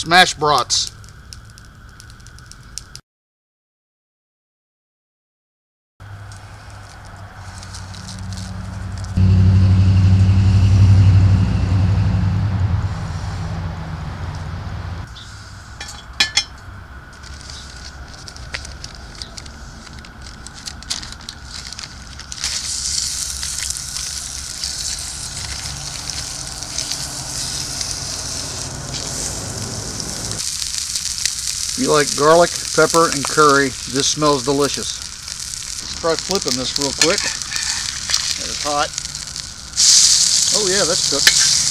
Smash brats. You like garlic, pepper, and curry, this smells delicious. Let's try flipping this real quick. It's hot. Oh yeah, that's cooked.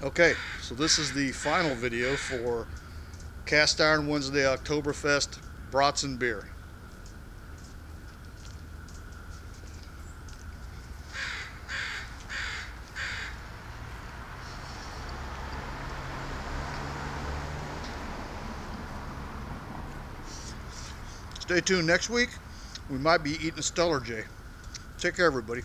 Okay, so this is the final video for Cast Iron Wednesday Oktoberfest Brats and Beer. Stay tuned next week. We might be eating a Stellar J. Take care, everybody.